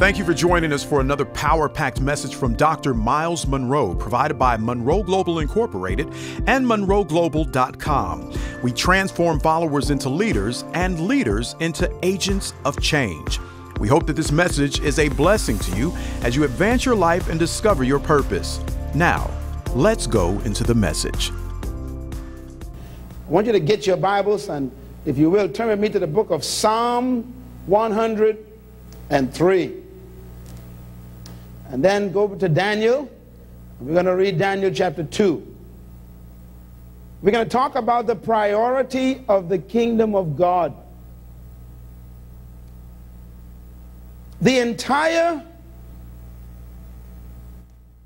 Thank you for joining us for another power packed message from Dr. Myles Munroe, provided by Munroe Global Incorporated and MunroeGlobal.com. We transform followers into leaders and leaders into agents of change. We hope that this message is a blessing to you as you advance your life and discover your purpose. Now, let's go into the message. I want you to get your Bibles and, if you will, turn with me to the book of Psalm 103. And then go over to Daniel. We're going to read Daniel chapter 2. We're going to talk about the priority of the kingdom of God. The entire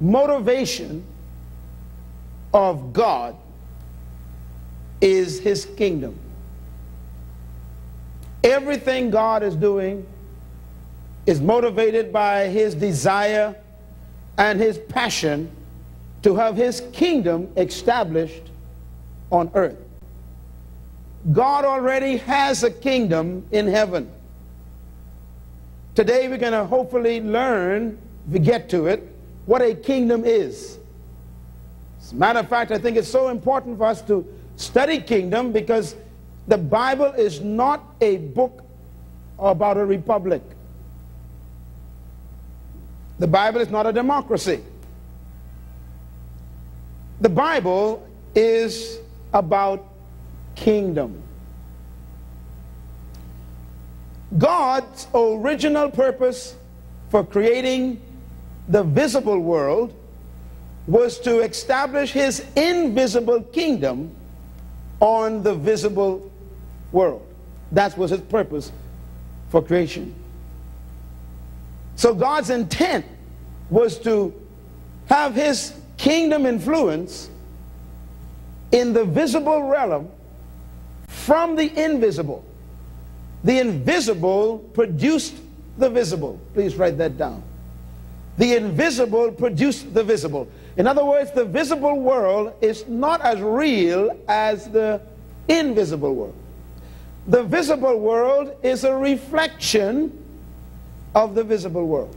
motivation of God is his kingdom. Everything God is doing is motivated by his desire and his passion to have his kingdom established on earth. God already has a kingdom in heaven. Today we're going to hopefully learn, if we get to it, what a kingdom is. As a matter of fact, I think it's so important for us to study kingdom because the Bible is not a book about a republic. The Bible is not a democracy. The Bible is about kingdom. God's original purpose for creating the visible world was to establish his invisible kingdom on the visible world. That was his purpose for creation. So God's intent was to have his kingdom influence in the visible realm from the invisible. The invisible produced the visible. Please write that down. The invisible produced the visible. In other words, the visible world is not as real as the invisible world. The visible world is a reflection of the visible world.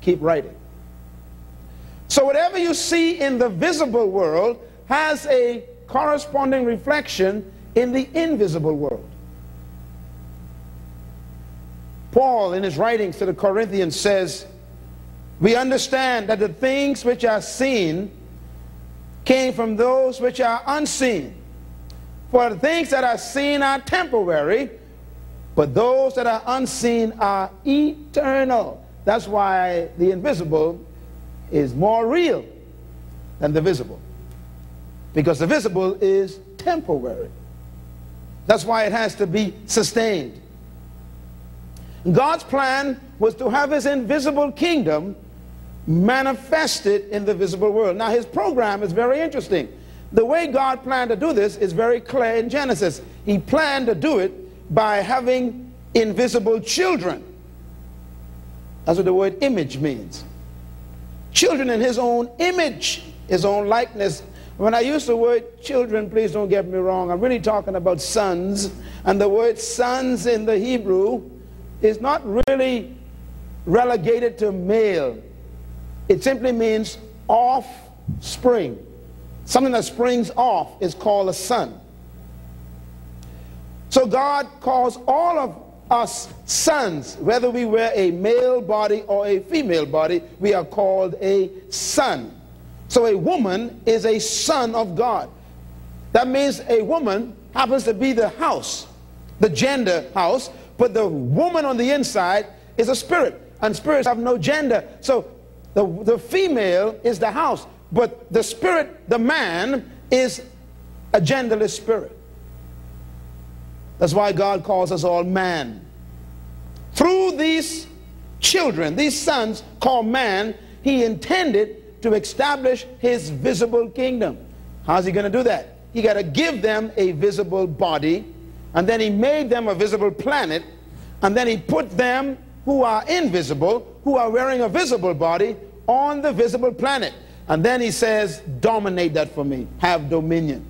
Keep writing. So, whatever you see in the visible world has a corresponding reflection in the invisible world. Paul, in his writings to the Corinthians, says, We understand that the things which are seen came from those which are unseen. For the things that are seen are temporary, but those that are unseen are eternal. That's why the invisible is more real than the visible. Because the visible is temporary. That's why it has to be sustained. God's plan was to have his invisible kingdom manifested in the visible world. Now, his program is very interesting. The way God planned to do this is very clear in Genesis. He planned to do it by having invisible children. That's what the word image means. Children in his own image, his own likeness. When I use the word children, please don't get me wrong. I'm really talking about sons. And the word sons in the Hebrew is not really relegated to male. It simply means offspring. Something that springs off is called a son. So God calls all of us sons, whether we wear a male body or a female body, we are called a son. So a woman is a son of God. That means a woman happens to be the house, the gender house, but the woman on the inside is a spirit, and spirits have no gender. So the, the female is the house, but the spirit, the man, is a genderless spirit. That's why God calls us all man. Through these children, these sons called man, he intended to establish his visible kingdom. How's he going to do that? He got to give them a visible body, and then he made them a visible planet, and then he put them who are invisible, who are wearing a visible body, on the visible planet. And then he says, dominate that for me, have dominion.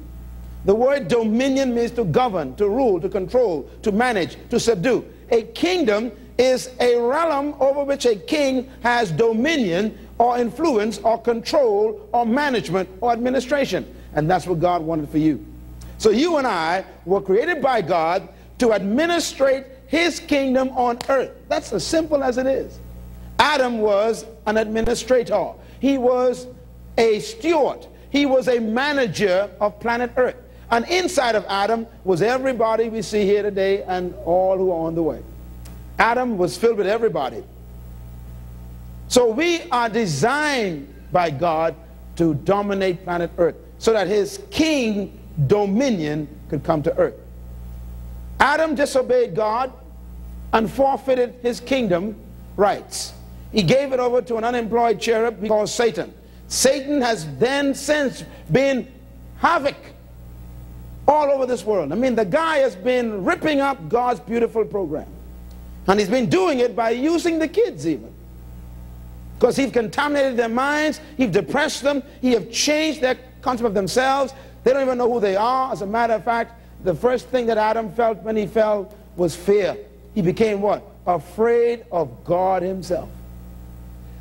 The word dominion means to govern, to rule, to control, to manage, to subdue. A kingdom is a realm over which a king has dominion or influence or control or management or administration. And that's what God wanted for you. So you and I were created by God to administrate his kingdom on earth. That's as simple as it is. Adam was an administrator. He was a steward. He was a manager of planet earth. And inside of Adam was everybody we see here today and all who are on the way. Adam was filled with everybody. So we are designed by God to dominate planet earth so that his king dominion could come to earth. Adam disobeyed God and forfeited his kingdom rights. He gave it over to an unemployed cherub called Satan. Satan has then since been havoc all over this world. I mean, the guy has been ripping up God's beautiful program. And he's been doing it by using the kids even. Because he's contaminated their minds, he's depressed them, he have changed their concept of themselves. They don't even know who they are. As a matter of fact, the first thing that Adam felt when he fell was fear. He became what? Afraid of God himself.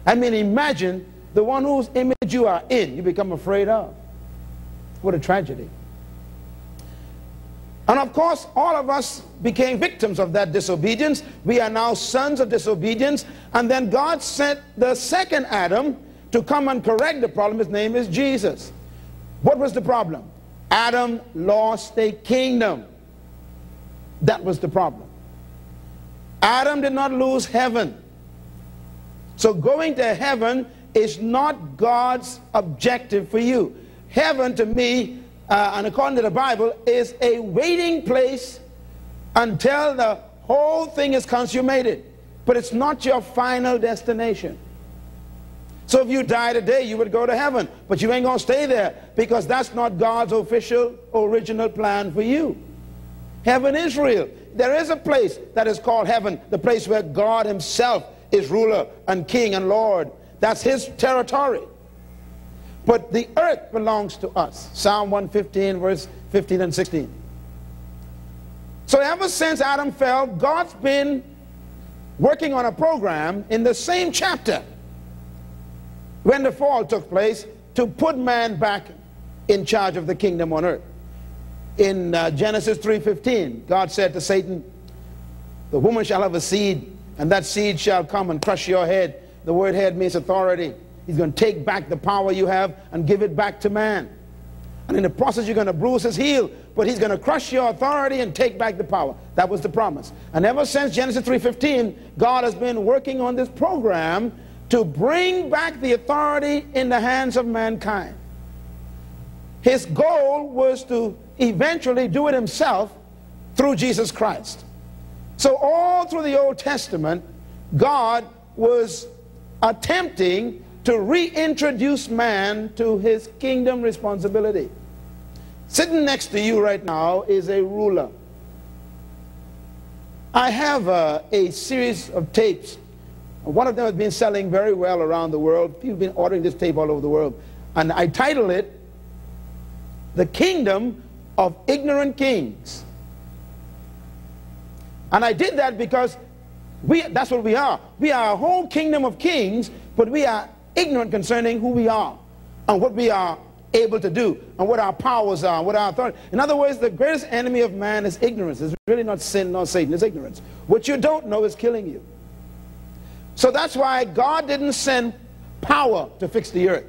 I mean, imagine the one whose image you are in, you become afraid of. What a tragedy. And of course, all of us became victims of that disobedience. We are now sons of disobedience. And then God sent the second Adam to come and correct the problem. His name is Jesus. What was the problem? Adam lost a kingdom. That was the problem. Adam did not lose heaven. So going to heaven is not God's objective for you. Heaven to me uh, and according to the Bible, is a waiting place until the whole thing is consummated. But it's not your final destination. So if you die today, you would go to heaven. But you ain't going to stay there because that's not God's official, original plan for you. Heaven is real. There is a place that is called heaven, the place where God himself is ruler and king and Lord. That's his territory. But the earth belongs to us. Psalm 115, verse 15 and 16. So ever since Adam fell, God's been working on a program in the same chapter when the fall took place to put man back in charge of the kingdom on earth. In uh, Genesis 3.15, God said to Satan, the woman shall have a seed, and that seed shall come and crush your head. The word head means authority. He's going to take back the power you have and give it back to man. And in the process, you're going to bruise his heel, but he's going to crush your authority and take back the power. That was the promise. And ever since Genesis 3.15, God has been working on this program to bring back the authority in the hands of mankind. His goal was to eventually do it himself through Jesus Christ. So all through the Old Testament, God was attempting to reintroduce man to his kingdom responsibility. Sitting next to you right now is a ruler. I have a, a series of tapes. One of them has been selling very well around the world. People have been ordering this tape all over the world. And I title it, The Kingdom of Ignorant Kings. And I did that because we, that's what we are. We are a whole kingdom of kings, but we are ignorant concerning who we are and what we are able to do and what our powers are, what our authority. In other words, the greatest enemy of man is ignorance. It's really not sin nor Satan, it's ignorance. What you don't know is killing you. So that's why God didn't send power to fix the earth.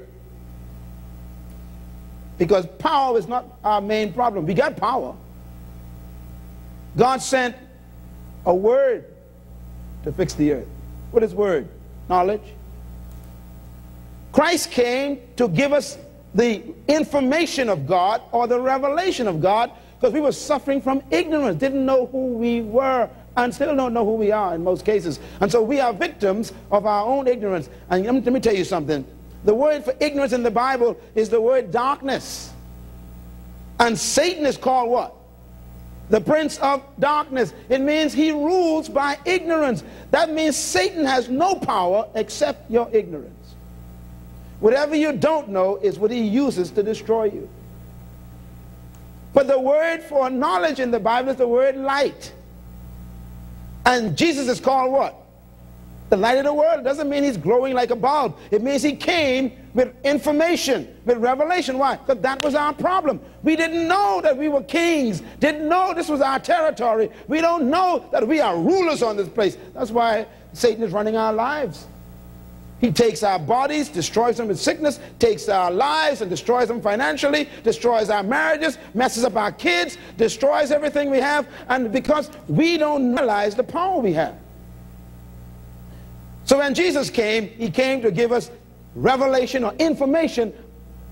Because power is not our main problem. We got power. God sent a word to fix the earth. What is word? Knowledge. Christ came to give us the information of God or the revelation of God because we were suffering from ignorance, didn't know who we were, and still don't know who we are in most cases. And so we are victims of our own ignorance. And let me tell you something. The word for ignorance in the Bible is the word darkness. And Satan is called what? The prince of darkness. It means he rules by ignorance. That means Satan has no power except your ignorance. Whatever you don't know is what he uses to destroy you. But the word for knowledge in the Bible is the word light. And Jesus is called what? The light of the world. It doesn't mean he's glowing like a bulb. It means he came with information, with revelation. Why? Because that was our problem. We didn't know that we were kings, didn't know this was our territory. We don't know that we are rulers on this place. That's why Satan is running our lives. He takes our bodies, destroys them with sickness, takes our lives and destroys them financially, destroys our marriages, messes up our kids, destroys everything we have, and because we don't realize the power we have. So when Jesus came, he came to give us revelation or information,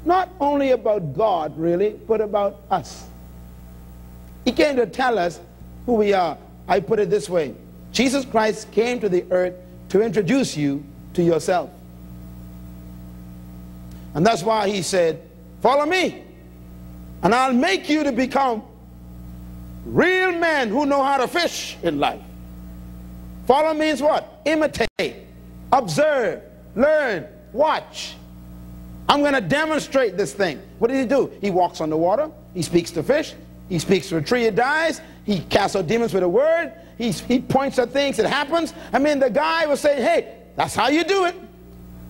not only about God, really, but about us. He came to tell us who we are. I put it this way Jesus Christ came to the earth to introduce you to yourself. And that's why he said, Follow me, and I'll make you to become real men who know how to fish in life. Follow means what? Imitate, observe, learn, watch. I'm going to demonstrate this thing. What did he do? He walks on the water, he speaks to fish, he speaks to a tree, it dies, he casts out demons with a word, he, he points at things, it happens. I mean, the guy was saying, Hey, that's how you do it.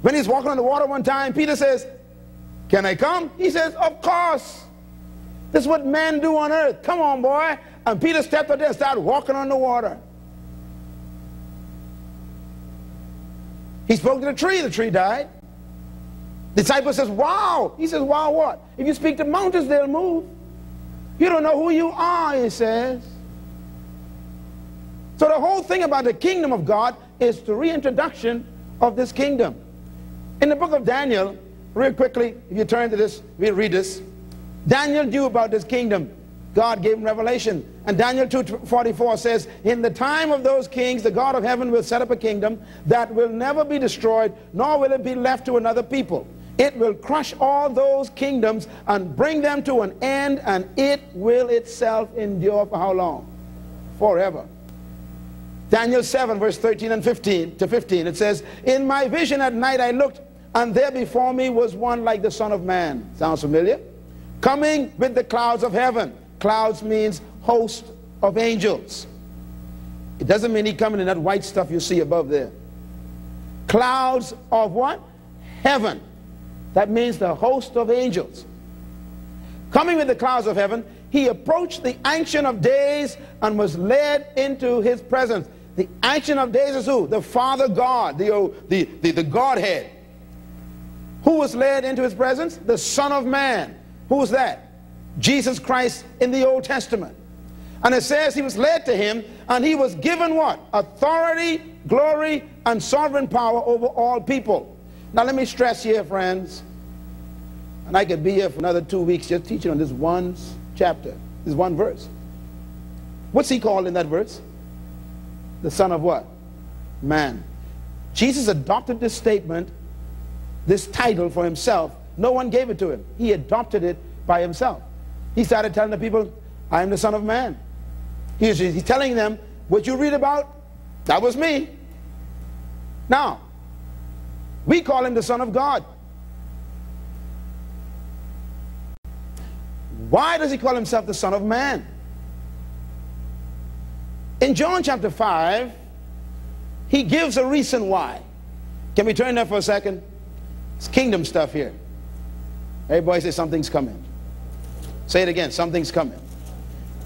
When he's walking on the water one time, Peter says, Can I come? He says, Of course. This is what men do on earth. Come on, boy. And Peter stepped out there and started walking on the water. He spoke to the tree, the tree died. The disciple says, Wow. He says, Wow, what? If you speak to mountains, they'll move. You don't know who you are, he says. So the whole thing about the kingdom of God is the reintroduction of this kingdom. In the book of Daniel, real quickly, if you turn to this, we'll read this. Daniel knew about this kingdom. God gave him revelation. And Daniel 2.44 says, In the time of those kings, the God of heaven will set up a kingdom that will never be destroyed, nor will it be left to another people. It will crush all those kingdoms and bring them to an end, and it will itself endure for how long? Forever. Daniel 7, verse 13 and 15 to 15, it says, In my vision at night I looked, and there before me was one like the Son of Man. Sounds familiar? Coming with the clouds of heaven. Clouds means host of angels. It doesn't mean he coming in that white stuff you see above there. Clouds of what? Heaven. That means the host of angels. Coming with the clouds of heaven, he approached the Ancient of Days and was led into his presence. The Ancient of Days is who? The Father God, the, oh, the, the, the Godhead. Who was led into his presence? The Son of Man. Who was that? Jesus Christ in the Old Testament. And it says he was led to him and he was given what? Authority, glory, and sovereign power over all people. Now let me stress here, friends, and I could be here for another two weeks just teaching on this one chapter, this one verse. What's he called in that verse? The Son of what? Man. Jesus adopted this statement, this title for himself. No one gave it to him. He adopted it by himself. He started telling the people, I am the Son of Man. He's, he's telling them, what you read about, that was me. Now, we call him the Son of God. Why does he call himself the Son of Man? In John chapter 5, he gives a reason why. Can we turn there for a second? It's kingdom stuff here. Everybody say something's coming. Say it again, something's coming.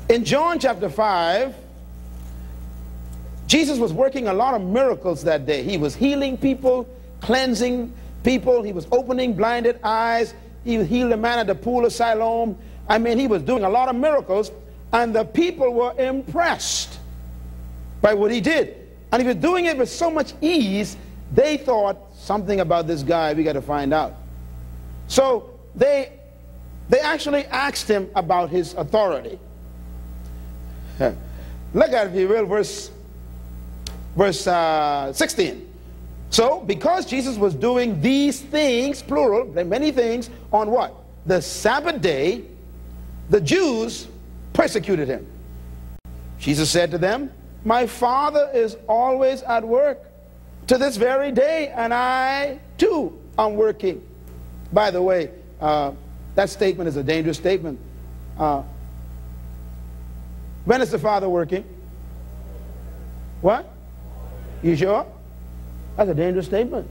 In John chapter 5, Jesus was working a lot of miracles that day. He was healing people, cleansing people. He was opening blinded eyes. He healed a man at the pool of Siloam. I mean, he was doing a lot of miracles, and the people were impressed by what he did. And he was doing it with so much ease, they thought something about this guy we got to find out. So they, they actually asked him about his authority. Look at if you will, verse, verse uh, 16. So, because Jesus was doing these things, plural, many things, on what? The Sabbath day, the Jews persecuted him. Jesus said to them, my Father is always at work to this very day, and I too am working. By the way, uh, that statement is a dangerous statement. Uh, when is the Father working? What? You sure? That's a dangerous statement.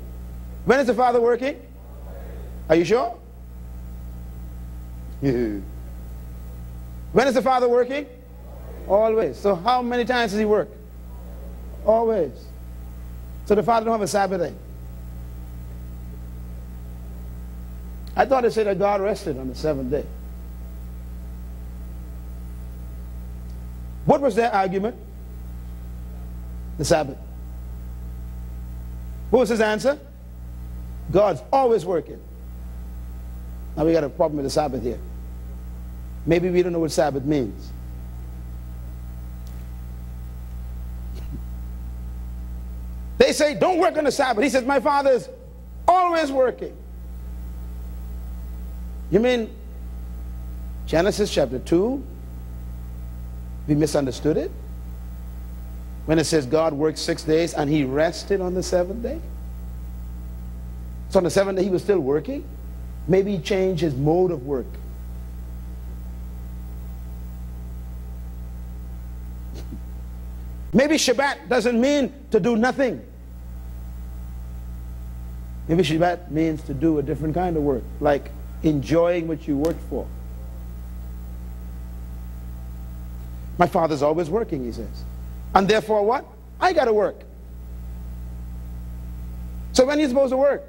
When is the Father working? Are you sure? when is the Father working? Always. So how many times does he work? Always. So the Father don't have a Sabbath day. I thought it said that God rested on the seventh day. What was their argument? The Sabbath. What was his answer? God's always working. Now we got a problem with the Sabbath here. Maybe we don't know what Sabbath means. They say, don't work on the Sabbath. He says, my father is always working. You mean Genesis chapter 2? We misunderstood it? When it says God worked six days and he rested on the seventh day? So on the seventh day he was still working? Maybe he changed his mode of work. Maybe Shabbat doesn't mean to do nothing. Maybe Shabbat means to do a different kind of work, like enjoying what you worked for. My father's always working, he says. And therefore what? I got to work. So when are you supposed to work?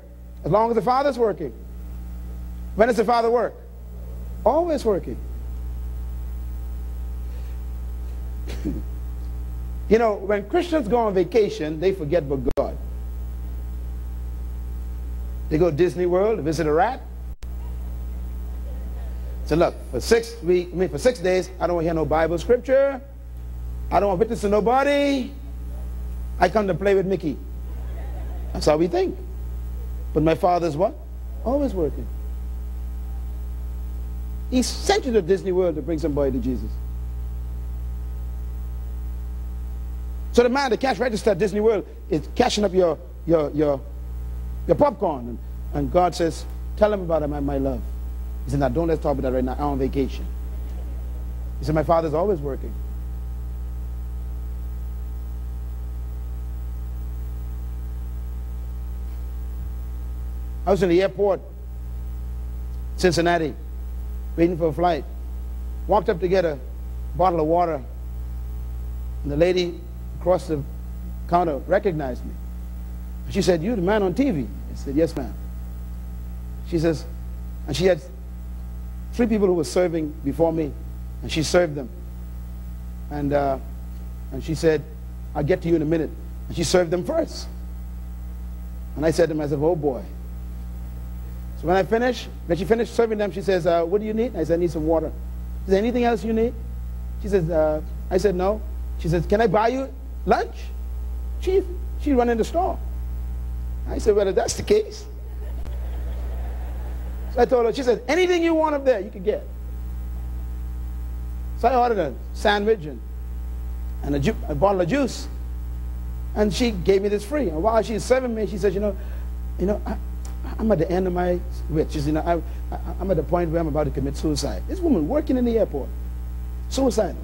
As long as the father's working. When does the father work? Always working. You know, when Christians go on vacation, they forget about God. They go to Disney World visit a rat. So look, for six week, I mean for six days, I don't want to hear no Bible scripture. I don't want to witness to nobody. I come to play with Mickey. That's how we think. But my father's what? Always working. He sent you to Disney World to bring somebody to Jesus. So the man, the cash register at Disney World is cashing up your, your, your, your popcorn. And, and God says, tell him about my, my love. He said, now don't let's talk about that right now. I'm on vacation. He said, my father's always working. I was in the airport, Cincinnati, waiting for a flight. Walked up to get a bottle of water, and the lady across the counter recognized me. She said, you the man on TV? I said, yes, ma'am. She says, and she had three people who were serving before me, and she served them. And, uh, and she said, I'll get to you in a minute. And she served them first. And I said to myself, oh boy, so when I finish, when she finished serving them, she says, uh, what do you need? I said, I need some water. Is there anything else you need? She says, uh, I said, no. She says, can I buy you lunch? She, she run in the store. I said, well, if that's the case. So I told her, she said, anything you want up there, you can get. So I ordered a sandwich and, and a, a bottle of juice. And she gave me this free. And while she's serving me, she says, you know, you know, I, I'm at the end of my wit. She said, you know, I, I, I'm at the point where I'm about to commit suicide. This woman working in the airport, suicidal.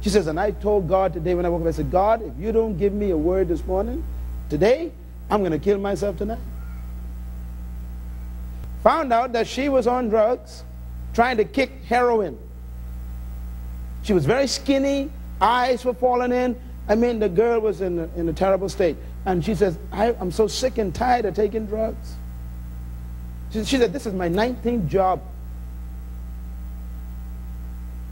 She says, and I told God today when I woke up, I said, God, if you don't give me a word this morning, today, I'm going to kill myself tonight. Found out that she was on drugs, trying to kick heroin. She was very skinny, eyes were falling in. I mean, the girl was in a, in a terrible state. And she says, I, am so sick and tired of taking drugs. She, she said, this is my 19th job.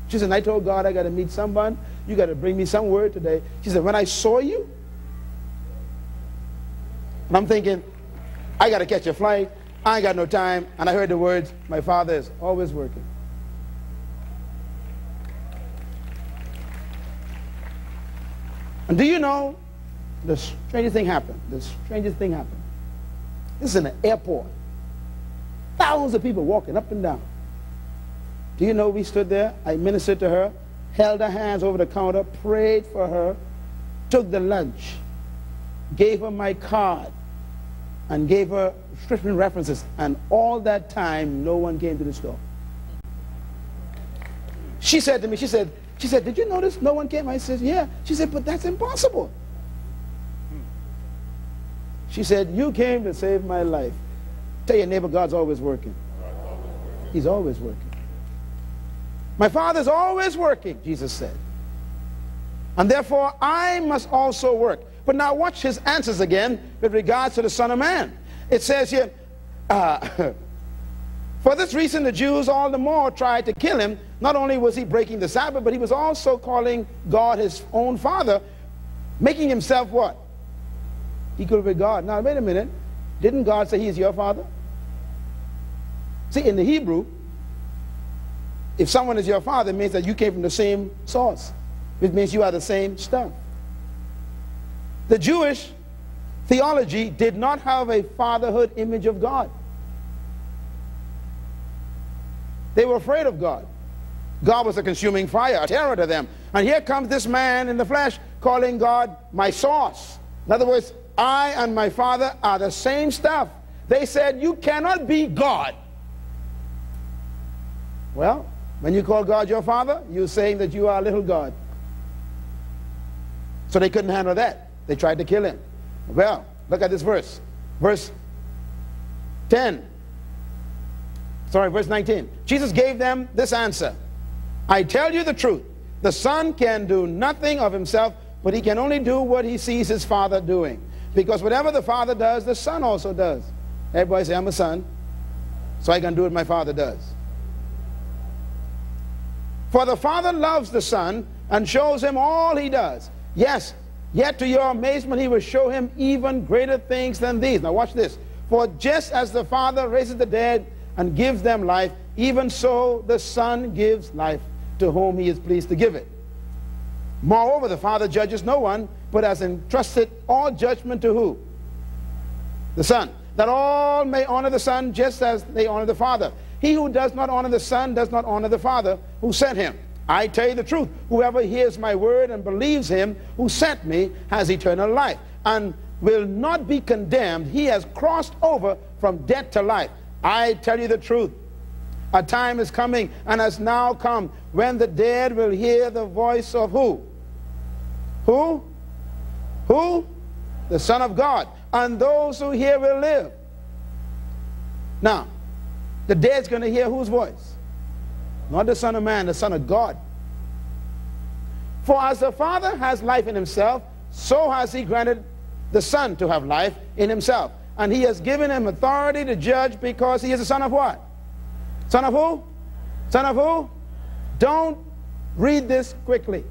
She said, I told God I got to meet someone. You got to bring me some word today. She said, when I saw you, and I'm thinking, I got to catch a flight. I ain't got no time. And I heard the words, my father is always working. And do you know the strangest thing happened? The strangest thing happened. This is an airport. Thousands of people walking up and down. Do you know we stood there? I ministered to her, held her hands over the counter, prayed for her, took the lunch, gave her my card, and gave her scripture references. And all that time, no one came to the store. She said to me, she said, she said, did you notice no one came? I said, yeah. She said, but that's impossible. She said, You came to save my life. Tell your neighbor, God's always working. He's always working. My Father's always working, Jesus said. And therefore, I must also work. But now, watch his answers again with regards to the Son of Man. It says here, uh, For this reason, the Jews all the more tried to kill him. Not only was he breaking the Sabbath, but he was also calling God his own Father, making himself what? Equal with God. Now, wait a minute. Didn't God say he is your Father? See, in the Hebrew, if someone is your father, it means that you came from the same source. It means you are the same stuff. The Jewish theology did not have a fatherhood image of God. They were afraid of God. God was a consuming fire, a terror to them. And here comes this man in the flesh calling God my source. In other words, I and my father are the same stuff. They said, You cannot be God. Well, when you call God your father, you're saying that you are a little God. So they couldn't handle that. They tried to kill him. Well, look at this verse. Verse 10. Sorry, verse 19. Jesus gave them this answer I tell you the truth. The Son can do nothing of himself, but he can only do what he sees his Father doing. Because whatever the Father does, the Son also does. Everybody say, I'm a son, so I can do what my Father does. For the Father loves the Son and shows him all he does. Yes, yet to your amazement, he will show him even greater things than these. Now, watch this. For just as the Father raises the dead and gives them life, even so the Son gives life to whom he is pleased to give it. Moreover, the Father judges no one, but has entrusted all judgment to who? The Son. That all may honor the Son just as they honor the Father. He who does not honor the Son does not honor the Father who sent him. I tell you the truth. Whoever hears my word and believes him who sent me has eternal life and will not be condemned. He has crossed over from death to life. I tell you the truth. A time is coming and has now come when the dead will hear the voice of who? Who? Who? The Son of God. And those who hear will live. Now, the dead's going to hear whose voice? Not the Son of Man, the Son of God. For as the Father has life in himself, so has he granted the Son to have life in himself. And he has given him authority to judge because he is the son of what? Son of who? Son of who? Don't read this quickly.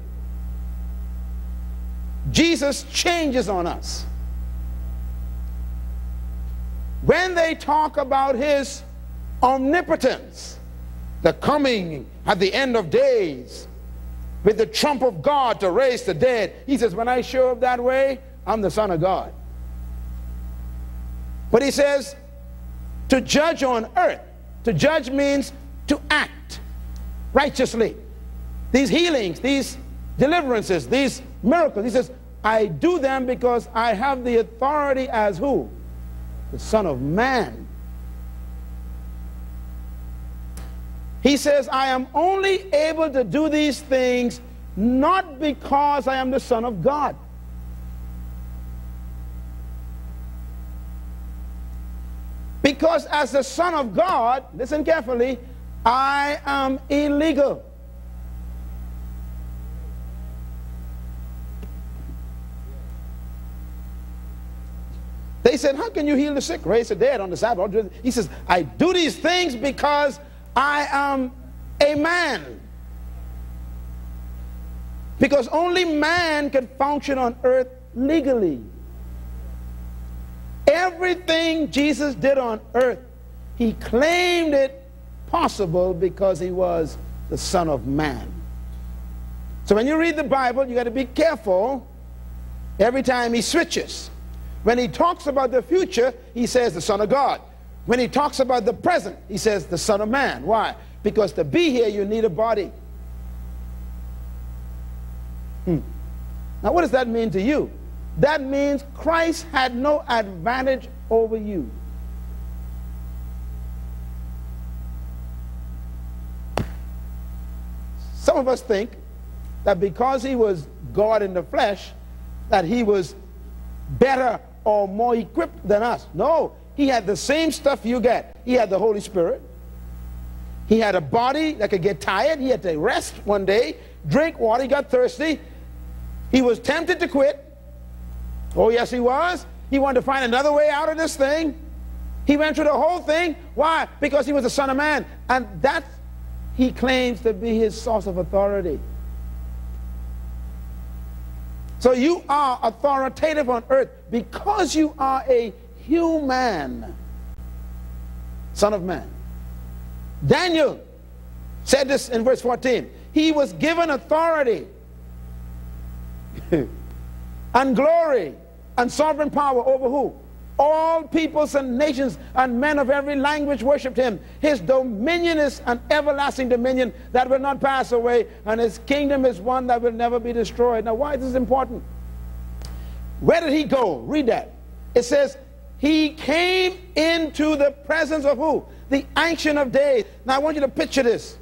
Jesus changes on us. When they talk about his omnipotence, the coming at the end of days, with the trump of God to raise the dead, he says, When I show up that way, I'm the Son of God. But he says, to judge on earth. To judge means to act righteously. These healings, these deliverances, these miracles. He says, I do them because I have the authority as who? The Son of Man. He says, I am only able to do these things not because I am the Son of God. Because as the Son of God, listen carefully, I am illegal. They said, How can you heal the sick, raise the dead on the Sabbath? He says, I do these things because I am a man. Because only man can function on earth legally. Everything Jesus did on earth, he claimed it possible because he was the Son of Man. So when you read the Bible, you got to be careful every time he switches. When he talks about the future, he says the Son of God. When he talks about the present, he says the Son of Man. Why? Because to be here, you need a body. Hmm. Now, what does that mean to you? that means Christ had no advantage over you. Some of us think that because he was God in the flesh, that he was better or more equipped than us. No, he had the same stuff you get. He had the Holy Spirit. He had a body that could get tired. He had to rest one day, drink water. He got thirsty. He was tempted to quit. Oh, yes, he was. He wanted to find another way out of this thing. He went through the whole thing. Why? Because he was the Son of Man. And that he claims to be his source of authority. So you are authoritative on earth because you are a human son of man. Daniel said this in verse 14. He was given authority and glory and sovereign power over who? All peoples and nations and men of every language worshipped him. His dominion is an everlasting dominion that will not pass away, and his kingdom is one that will never be destroyed. Now, why is this important? Where did he go? Read that. It says, He came into the presence of who? The Ancient of Days. Now, I want you to picture this.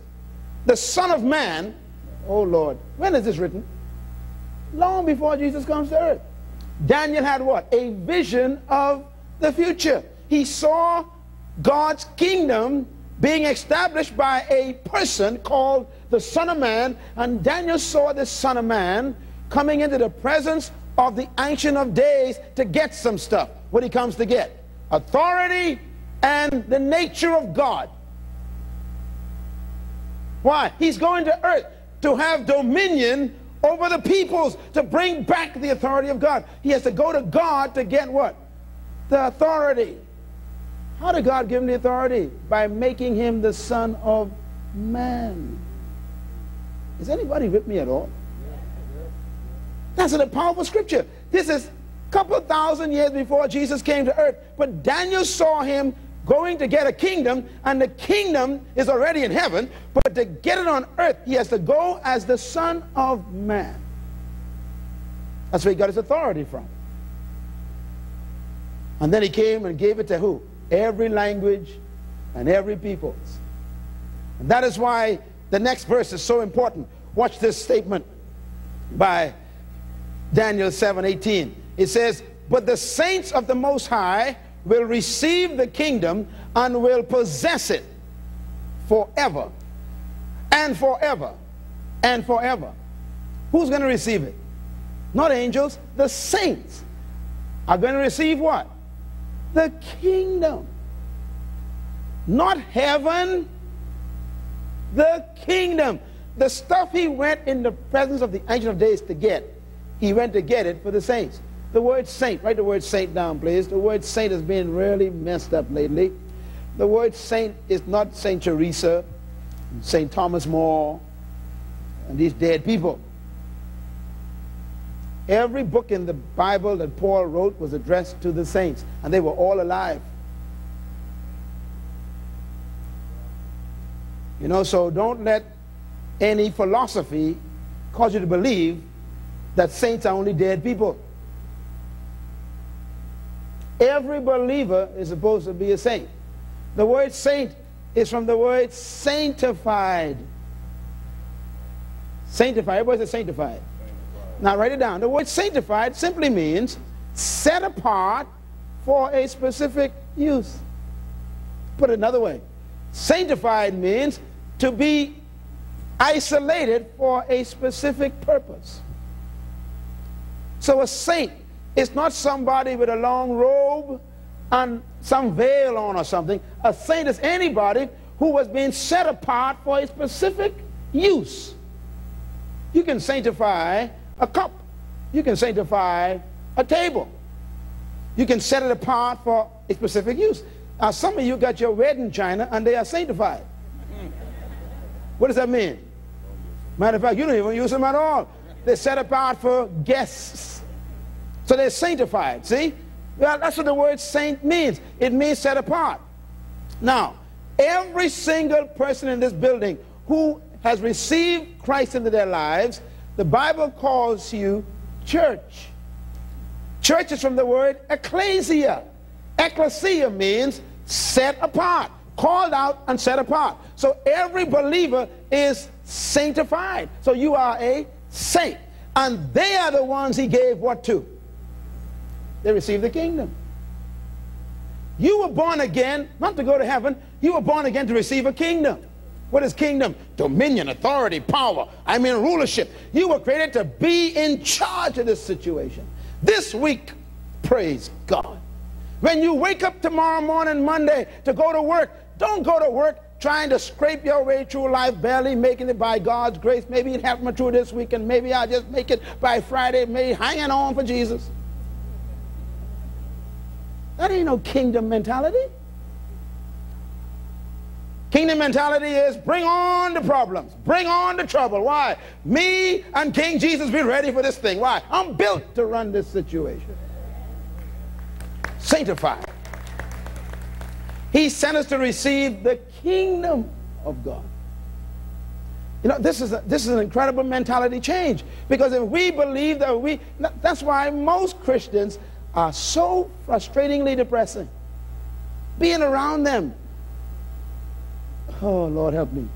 The Son of Man, oh Lord, when is this written? Long before Jesus comes to earth. Daniel had what? A vision of the future. He saw God's kingdom being established by a person called the Son of Man, and Daniel saw the Son of Man coming into the presence of the Ancient of Days to get some stuff. What he comes to get? Authority and the nature of God. Why? He's going to earth to have dominion over the peoples to bring back the authority of God. He has to go to God to get what? The authority. How did God give him the authority? By making him the Son of Man. Is anybody with me at all? That's a powerful scripture. This is couple thousand years before Jesus came to earth. But Daniel saw him going to get a kingdom, and the kingdom is already in heaven, but to get it on earth, he has to go as the Son of Man. That's where he got his authority from. And then he came and gave it to who? Every language and every people. And that is why the next verse is so important. Watch this statement by Daniel 7 18. It says, But the saints of the Most High will receive the kingdom and will possess it forever and forever and forever. Who's going to receive it? Not angels, the saints are going to receive what? The kingdom. Not heaven, the kingdom. The stuff he went in the presence of the Ancient of Days to get, he went to get it for the saints. The word saint, write the word saint down, please. The word saint has been really messed up lately. The word saint is not Saint Teresa, Saint Thomas More, and these dead people. Every book in the Bible that Paul wrote was addressed to the saints, and they were all alive. You know, so don't let any philosophy cause you to believe that saints are only dead people. Every believer is supposed to be a saint. The word saint is from the word sanctified. Sanctified. Everybody say sanctified. sanctified. Now write it down. The word sanctified simply means set apart for a specific use. Put it another way. Sanctified means to be isolated for a specific purpose. So a saint it's not somebody with a long robe and some veil on or something. A saint is anybody who was being set apart for a specific use. You can sanctify a cup. You can sanctify a table. You can set it apart for a specific use. Now, some of you got your wedding china and they are sanctified. What does that mean? Matter of fact, you don't even use them at all. They're set apart for guests. So they're sanctified. See? Well, that's what the word saint means. It means set apart. Now, every single person in this building who has received Christ into their lives, the Bible calls you church. Church is from the word ecclesia. Ecclesia means set apart, called out and set apart. So every believer is sanctified. So you are a saint. And they are the ones he gave what to? They receive the kingdom. You were born again, not to go to heaven, you were born again to receive a kingdom. What is kingdom? Dominion, authority, power. I mean rulership. You were created to be in charge of this situation. This week, praise God. When you wake up tomorrow morning, Monday, to go to work, don't go to work trying to scrape your way through life, barely making it by God's grace. Maybe it happened through this week, and maybe I'll just make it by Friday, maybe hanging on for Jesus. That ain't no kingdom mentality. Kingdom mentality is bring on the problems, bring on the trouble. Why? Me and King Jesus be ready for this thing. Why? I'm built to run this situation. Sanctified. He sent us to receive the kingdom of God. You know, this is, a, this is an incredible mentality change because if we believe that we, that's why most Christians are so frustratingly depressing. Being around them. Oh, Lord, help me.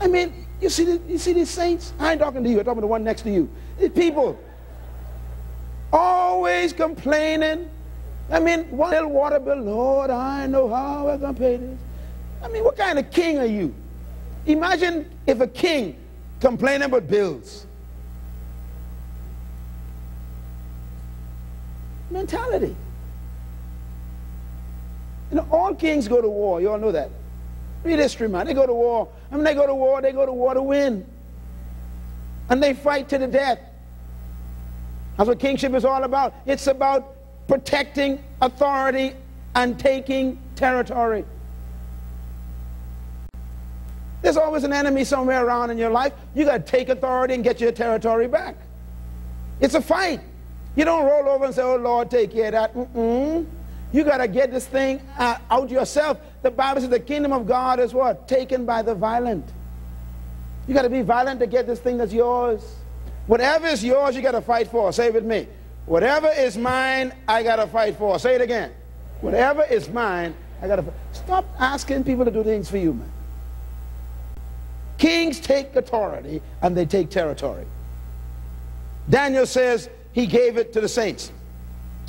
I mean, you see, the, you see these saints? I ain't talking to you, I'm talking to the one next to you. These people always complaining. I mean, one little water bill, Lord, I know how I'm going to pay this. I mean, what kind of king are you? Imagine if a king complaining about bills. Mentality. You know, all kings go to war. You all know that. Read history, man. They go to war. I mean, they go to war, they go to war to win. And they fight to the death. That's what kingship is all about. It's about protecting authority and taking territory. There's always an enemy somewhere around in your life. You got to take authority and get your territory back. It's a fight. You don't roll over and say, oh, Lord, take care of that. Mm -mm. You got to get this thing uh, out yourself. The Bible says the kingdom of God is what? Taken by the violent. You got to be violent to get this thing that's yours. Whatever is yours, you got to fight for. Say it with me. Whatever is mine, I got to fight for. Say it again. Whatever is mine, I got to Stop asking people to do things for you, man. Kings take authority and they take territory. Daniel says he gave it to the saints.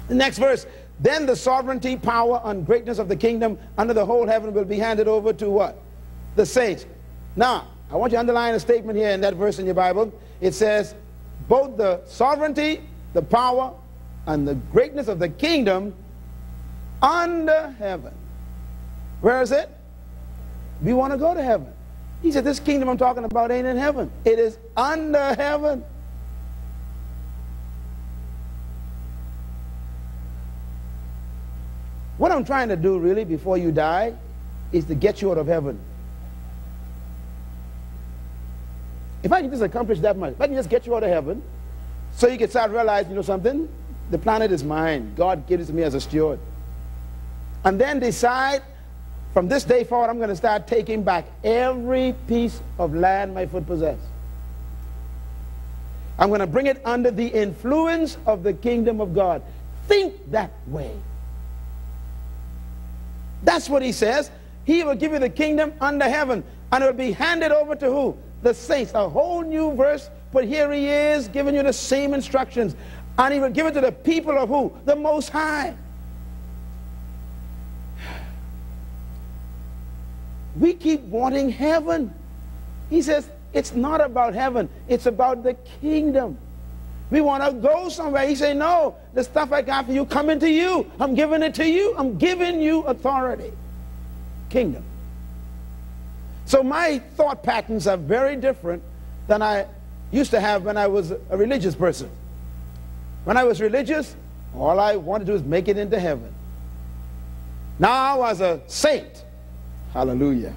The next verse, then the sovereignty, power, and greatness of the kingdom under the whole heaven will be handed over to what? The saints. Now, I want you to underline a statement here in that verse in your Bible. It says, both the sovereignty, the power, and the greatness of the kingdom under heaven. Where is it? We want to go to heaven. He said, This kingdom I'm talking about ain't in heaven, it is under heaven. What I'm trying to do, really, before you die, is to get you out of heaven. If I can just accomplish that much, if I can just get you out of heaven, so you can start realizing, you know something? The planet is mine. God gave it to me as a steward. And then decide from this day forward, I'm going to start taking back every piece of land my foot possessed. I'm going to bring it under the influence of the kingdom of God. Think that way. That's what he says. He will give you the kingdom under heaven, and it will be handed over to who? The saints. A whole new verse, but here he is giving you the same instructions. And he will give it to the people of who? The Most High. We keep wanting heaven. He says, it's not about heaven, it's about the kingdom. We want to go somewhere. He said, No, the stuff I got for you coming to you. I'm giving it to you. I'm giving you authority. Kingdom. So my thought patterns are very different than I used to have when I was a religious person. When I was religious, all I wanted to do was make it into heaven. Now, as a saint, Hallelujah.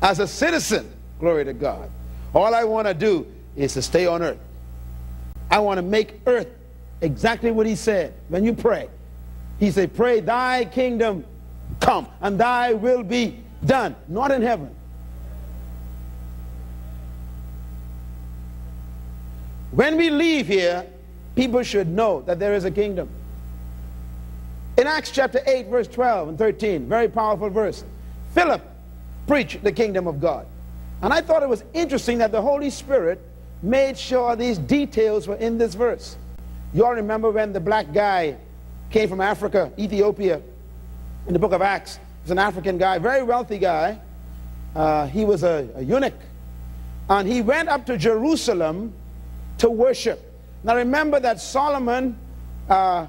As a citizen, glory to God, all I want to do is to stay on earth. I want to make earth exactly what he said when you pray. He said, Pray, thy kingdom come, and thy will be done, not in heaven. When we leave here, people should know that there is a kingdom. In Acts chapter 8, verse 12 and 13, very powerful verse. Philip preached the kingdom of God. And I thought it was interesting that the Holy Spirit made sure these details were in this verse. You all remember when the black guy came from Africa, Ethiopia, in the book of Acts. He's an African guy, very wealthy guy. Uh, he was a, a eunuch. And he went up to Jerusalem to worship. Now remember that Solomon uh,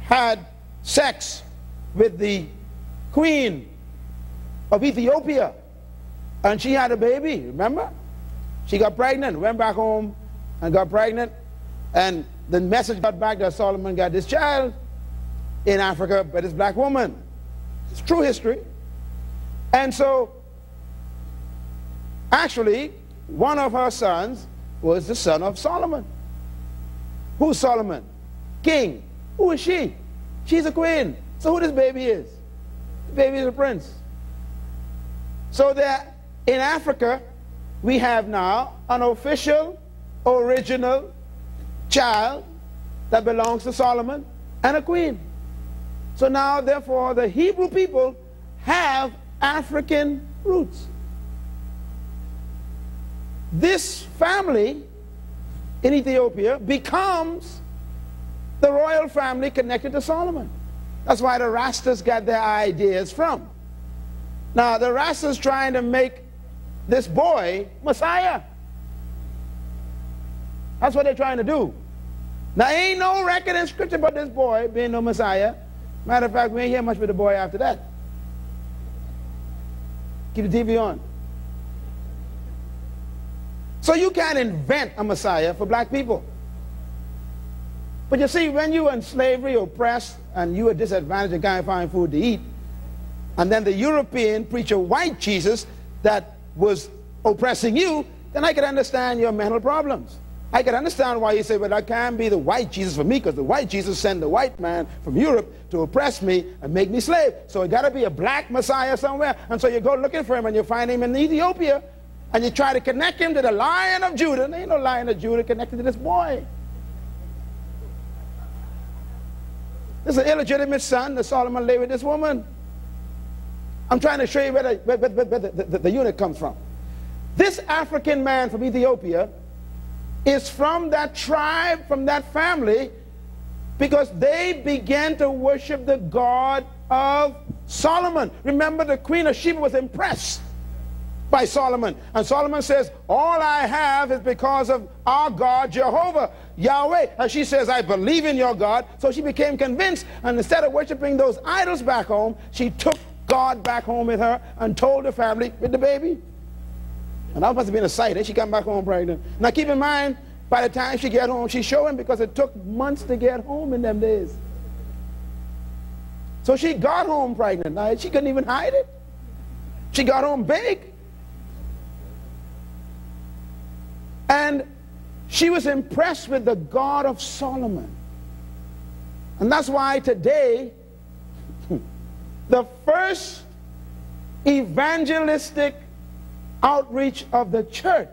had sex with the queen of Ethiopia. And she had a baby, remember? She got pregnant, went back home and got pregnant. And the message got back that Solomon got this child in Africa by this black woman. It's true history. And so, actually, one of her sons was the son of Solomon. Who's Solomon? King. Who is she? She's a queen. So who this baby is? The baby is a prince. So that in Africa, we have now an official, original child that belongs to Solomon and a queen. So now, therefore, the Hebrew people have African roots. This family in Ethiopia becomes the royal family connected to Solomon. That's why the Rastas got their ideas from. Now, the Rastas trying to make this boy Messiah. That's what they're trying to do. Now, ain't no record in Scripture about this boy being no Messiah. Matter of fact, we ain't hear much with the boy after that. Keep the TV on. So you can't invent a Messiah for black people. But you see, when you were in slavery, oppressed, and you were disadvantaged and can't find food to eat, and then the European preacher, white Jesus that was oppressing you, then I could understand your mental problems. I could understand why you say, well, that can't be the white Jesus for me because the white Jesus sent the white man from Europe to oppress me and make me slave. So it got to be a black Messiah somewhere. And so you go looking for him and you find him in Ethiopia and you try to connect him to the lion of Judah. There ain't no lion of Judah connected to this boy. This is an illegitimate son that Solomon lay with this woman. I'm trying to show you where the, where, where, where the, the, the eunuch comes from. This African man from Ethiopia is from that tribe, from that family, because they began to worship the God of Solomon. Remember, the queen of Sheba was impressed by Solomon. And Solomon says, All I have is because of our God, Jehovah, Yahweh. And she says, I believe in your God. So she became convinced. And instead of worshiping those idols back home, she took Back home with her and told the family with the baby. And that must have been a sight. And she come back home pregnant. Now keep in mind, by the time she get home, she's showing because it took months to get home in them days. So she got home pregnant. Now she couldn't even hide it. She got home big. And she was impressed with the God of Solomon. And that's why today, the first evangelistic outreach of the church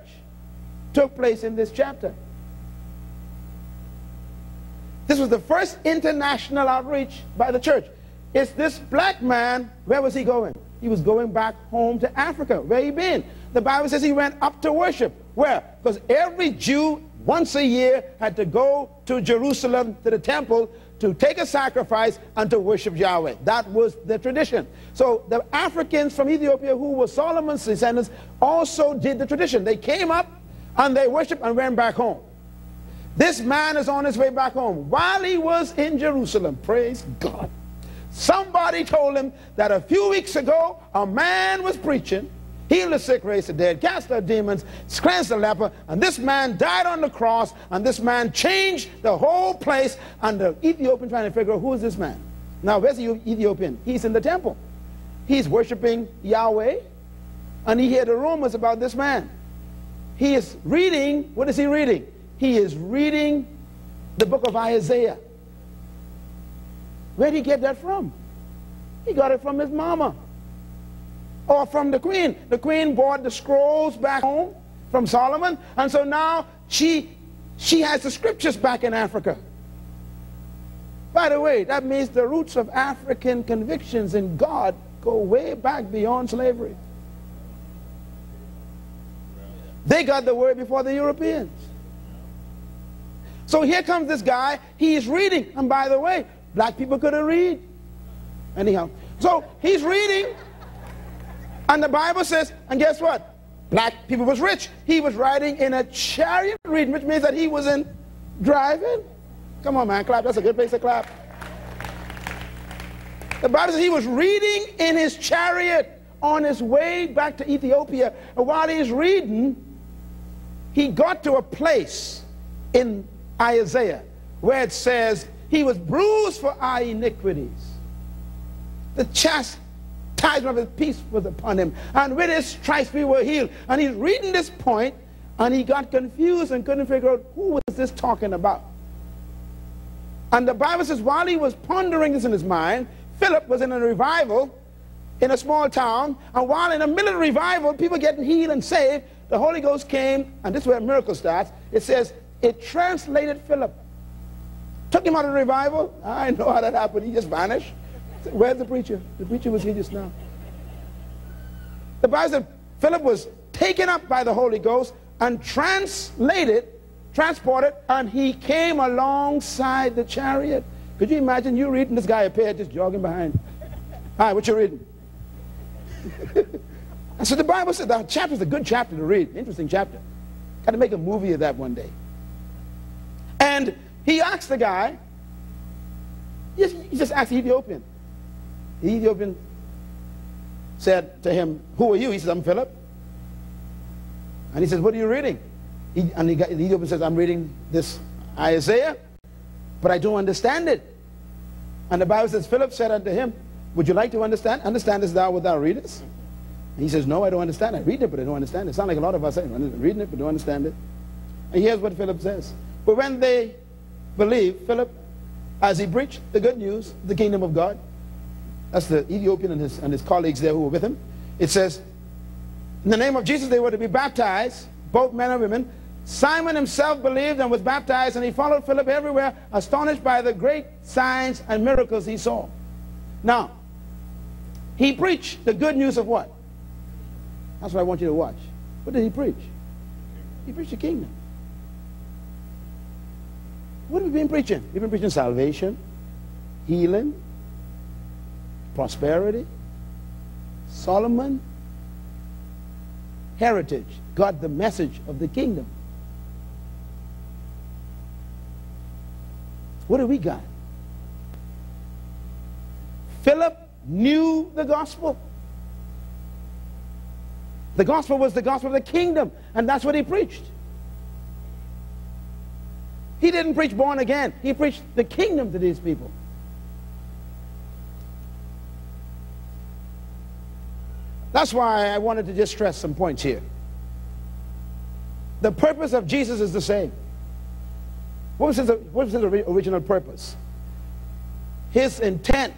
took place in this chapter. This was the first international outreach by the church. It's this black man, where was he going? He was going back home to Africa. Where he been? The Bible says he went up to worship. Where? Because every Jew once a year had to go to Jerusalem to the temple to take a sacrifice and to worship Yahweh. That was the tradition. So the Africans from Ethiopia who were Solomon's descendants also did the tradition. They came up and they worshiped and went back home. This man is on his way back home. While he was in Jerusalem, praise God, somebody told him that a few weeks ago a man was preaching healed the sick, raised the dead, cast out demons, cleansed the leper, and this man died on the cross, and this man changed the whole place, and the Ethiopian trying to figure out who is this man. Now, where's the Ethiopian? He's in the temple. He's worshiping Yahweh, and he heard the rumors about this man. He is reading, what is he reading? He is reading the book of Isaiah. Where did he get that from? He got it from his mama or from the queen. The queen brought the scrolls back home from Solomon, and so now she, she has the scriptures back in Africa. By the way, that means the roots of African convictions in God go way back beyond slavery. They got the word before the Europeans. So here comes this guy. He's reading. And by the way, black people couldn't read. Anyhow. So he's reading. And the Bible says, and guess what? Black people was rich. He was riding in a chariot reading, which means that he wasn't driving. Come on, man, clap. That's a good place to clap. The Bible says he was reading in his chariot on his way back to Ethiopia. And while he's reading, he got to a place in Isaiah where it says, He was bruised for our iniquities. The chastisement of his peace was upon him. And with his stripes we were healed. And he's reading this point, and he got confused and couldn't figure out who was this talking about. And the Bible says, while he was pondering this in his mind, Philip was in a revival in a small town, and while in a middle of revival, people getting healed and saved, the Holy Ghost came, and this is where a miracle starts. It says, it translated Philip. Took him out of the revival. I know how that happened. He just vanished. Where's the preacher? The preacher was here just now. The Bible said Philip was taken up by the Holy Ghost and translated, transported, and he came alongside the chariot. Could you imagine you reading this guy appeared just jogging behind? All right, what you reading? and so the Bible said that chapter is a good chapter to read. Interesting chapter. Got to make a movie of that one day. And he asked the guy, he just asked the Ethiopian. The Ethiopian said to him, Who are you? He says, I'm Philip. And he says, What are you reading? He, and he got, the Ethiopian says, I'm reading this Isaiah, but I don't understand it. And the Bible says, Philip said unto him, Would you like to understand? Understandest thou what thou readest? And he says, No, I don't understand. I read it, but I don't understand it. It sounds like a lot of us eh, saying, reading it, but don't understand it. And here's what Philip says. But when they believed Philip, as he preached the good news, the kingdom of God, that's the Ethiopian and his, and his colleagues there who were with him, it says, in the name of Jesus they were to be baptized, both men and women. Simon himself believed and was baptized, and he followed Philip everywhere, astonished by the great signs and miracles he saw. Now, he preached the good news of what? That's what I want you to watch. What did he preach? He preached the kingdom. What have we been preaching? We've been preaching salvation, healing, prosperity, Solomon, heritage, got the message of the kingdom. What do we got? Philip knew the gospel. The gospel was the gospel of the kingdom, and that's what he preached. He didn't preach born again. He preached the kingdom to these people. That's why I wanted to just stress some points here. The purpose of Jesus is the same. What was his, what was his original purpose? His intent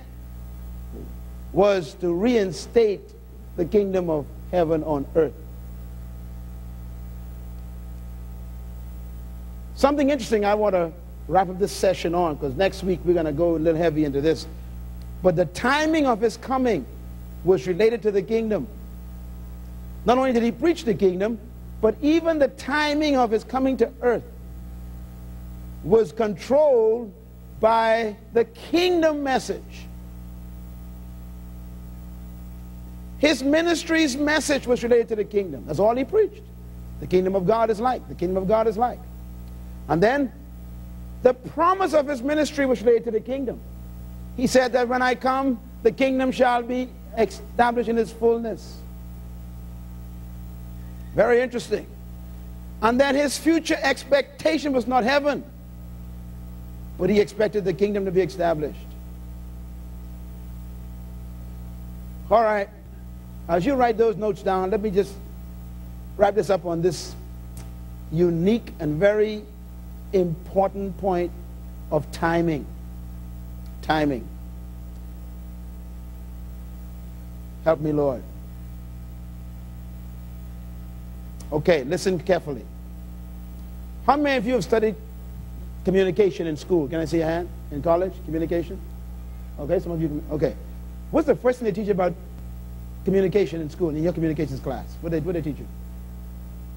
was to reinstate the kingdom of heaven on earth. Something interesting I want to wrap up this session on because next week we're going to go a little heavy into this. But the timing of his coming was related to the kingdom. Not only did he preach the kingdom, but even the timing of his coming to earth was controlled by the kingdom message. His ministry's message was related to the kingdom. That's all he preached. The kingdom of God is like. The kingdom of God is like. And then the promise of his ministry was related to the kingdom. He said that when I come, the kingdom shall be established in its fullness. Very interesting. And that his future expectation was not heaven, but he expected the kingdom to be established. All right. As you write those notes down, let me just wrap this up on this unique and very important point of timing. Timing. Help me, Lord. Okay, listen carefully. How many of you have studied communication in school? Can I see a hand? In college, communication? Okay, some of you, okay. What's the first thing they teach you about communication in school, in your communications class? What they, what they teach you?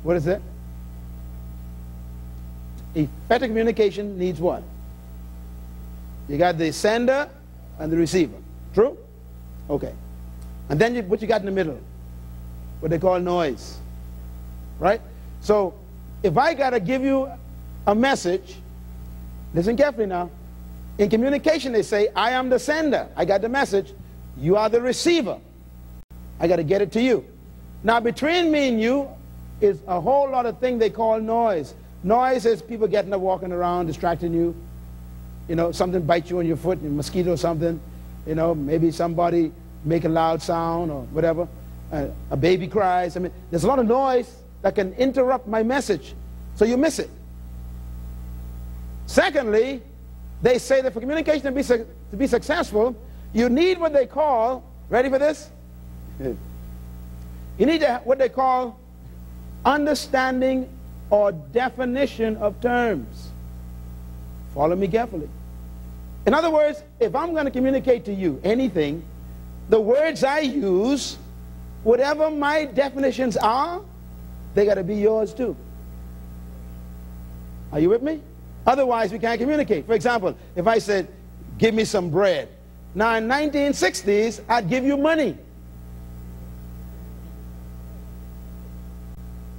What is it? Effective communication needs what? You got the sender and the receiver. True? Okay. And then you, what you got in the middle? What they call noise. Right? So if I got to give you a message, listen carefully now. In communication, they say, I am the sender. I got the message. You are the receiver. I got to get it to you. Now, between me and you is a whole lot of thing they call noise. Noise is people getting up, walking around, distracting you. You know, something bites you on your foot, a mosquito or something. You know, maybe somebody make a loud sound or whatever. Uh, a baby cries. I mean, there's a lot of noise that can interrupt my message, so you miss it. Secondly, they say that for communication to be, to be successful, you need what they call, ready for this? You need to, what they call understanding or definition of terms. Follow me carefully. In other words, if I'm going to communicate to you anything, the words I use, whatever my definitions are, they got to be yours too. Are you with me? Otherwise, we can't communicate. For example, if I said, give me some bread. Now, in 1960s, I'd give you money.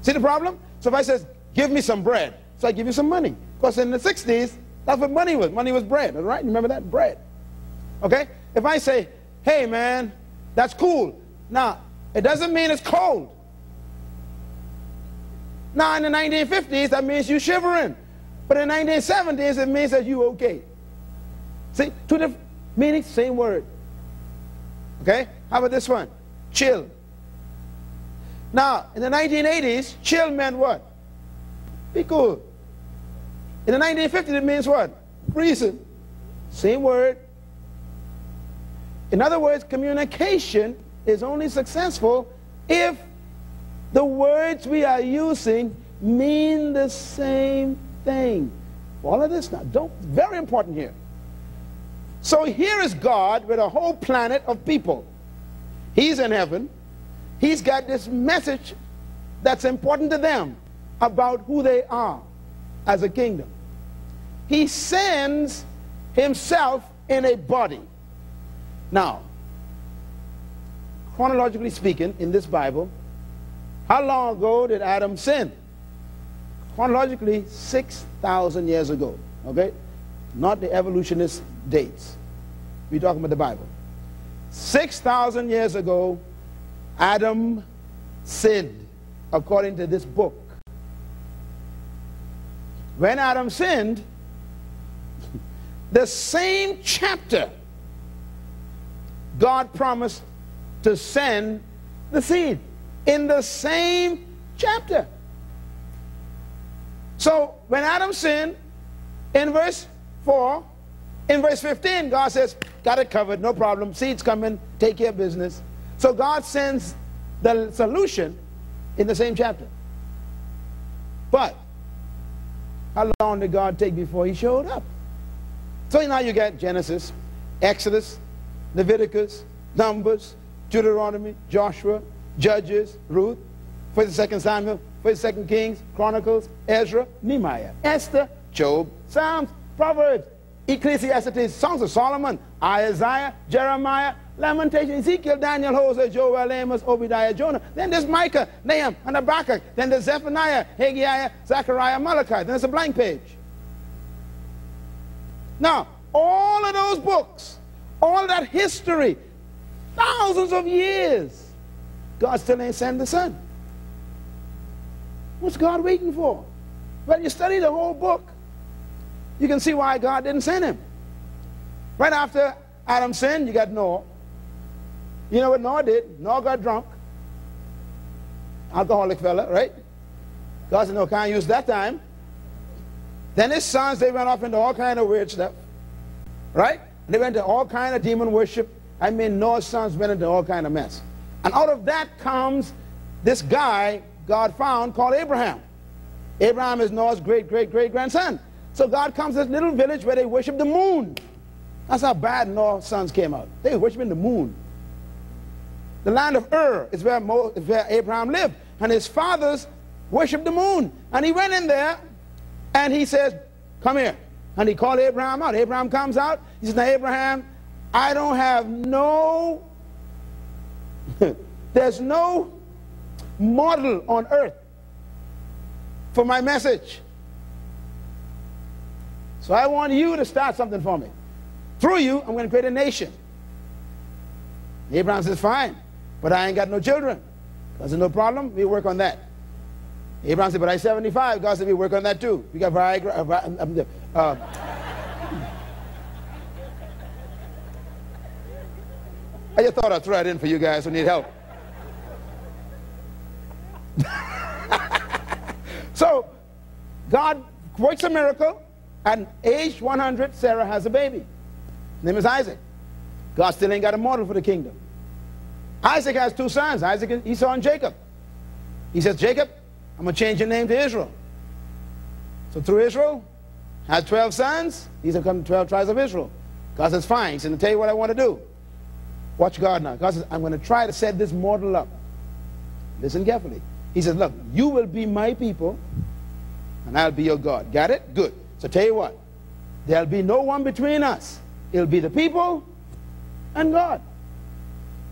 See the problem? So if I says, give me some bread, so I give you some money. Because in the 60s, that's what money was. Money was bread, all right? Remember that? Bread. Okay? If I say, hey, man, that's cool. Now, it doesn't mean it's cold. Now, in the 1950s, that means you're shivering. But in the 1970s, it means that you're okay. See, two different meanings, same word. Okay? How about this one? Chill. Now, in the 1980s, chill meant what? Be cool. In the 1950s, it means what? Reason. Same word. In other words, communication is only successful if the words we are using mean the same thing. All of this now, don't, very important here. So here is God with a whole planet of people. He's in heaven. He's got this message that's important to them about who they are as a kingdom. He sends himself in a body. Now, chronologically speaking, in this Bible, how long ago did Adam sin? Chronologically, 6,000 years ago. Okay? Not the evolutionist dates. We're talking about the Bible. 6,000 years ago, Adam sinned, according to this book. When Adam sinned, the same chapter, God promised to send the seed. In the same chapter. So when Adam sinned, in verse 4, in verse 15, God says, Got it covered, no problem. Seed's coming, take care of business. So God sends the solution in the same chapter. But how long did God take before he showed up? So now you get Genesis, Exodus, Leviticus, Numbers, Deuteronomy, Joshua, Judges, Ruth, First and Second Samuel, First and Second Kings, Chronicles, Ezra, Nehemiah, Esther, Job, Psalms, Proverbs, Ecclesiastes, Songs of Solomon, Isaiah, Jeremiah, Lamentation, Ezekiel, Daniel, Hosea, Joel, Amos, Obadiah, Jonah. Then there's Micah, Nahum, and Habakkuk. Then there's Zephaniah, Haggai, Zechariah, Malachi. Then there's a blank page. Now, all of those books, all that history, thousands of years, God still ain't sent the Son. What's God waiting for? Well, you study the whole book, you can see why God didn't send him. Right after Adam sinned, you got Noah. You know what Noah did? Noah got drunk. Alcoholic fella, right? God said, no, can't use that time. Then his sons, they went off into all kind of weird stuff. Right? They went to all kind of demon worship. I mean, Noah's sons went into all kind of mess. And out of that comes this guy God found called Abraham. Abraham is Noah's great, great, great grandson. So God comes to this little village where they worship the moon. That's how bad Noah's sons came out. They were worshiping the moon. The land of Ur is where, Mo, is where Abraham lived. And his fathers worshiped the moon. And he went in there And he says, Come here. And he called Abraham out. Abraham comes out. He says, Now, Abraham, I don't have no, there's no model on earth for my message. So I want you to start something for me. Through you, I'm going to create a nation. Abraham says, Fine, but I ain't got no children. Said, No problem. We work on that. Abraham said, But I'm 75. God said, We work on that too. We got Viagra. Uh, um, uh, I just thought I'd throw that in for you guys who need help. so, God works a miracle. At age 100, Sarah has a baby. His name is Isaac. God still ain't got a model for the kingdom. Isaac has two sons, Isaac and Esau and Jacob. He says, Jacob, I'm going to change your name to Israel. So through Israel, has 12 sons. These have come 12 tribes of Israel. God says, fine. He said, I'll tell you what I want to do. Watch God now. God says, I'm going to try to set this model up. Listen carefully. He says, look, you will be my people, and I'll be your God. Got it? Good. So tell you what. There'll be no one between us. It'll be the people and God.